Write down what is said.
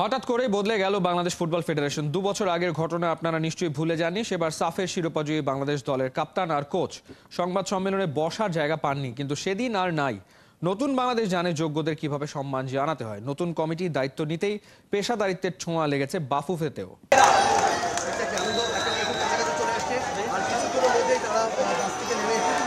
হঠাৎ করেই বদলে গেল বাংলাদেশ ফুটবল ফেডারেশন। দু বছর আগের ঘটনা আপনারা নিশ্চয়ই ভুলে যাননি। সেবার সাফের শিরোপাজয়ী বাংলাদেশ দলের কাপ্তান আর কোচ। সংবাদ সম্মেলনে বসার জায়গা পাননি, কিন্তু সেদিন আর নাই। নতুন বাংলাদেশ জানে যোগ্যদের কীভাবে সম্মান জানাতে হয়। নতুন কমিটি দায়িত্ব নিতেই পেশাদারিত্বের ছোঁয়া লেগেছে বাফুফেতেও। একটা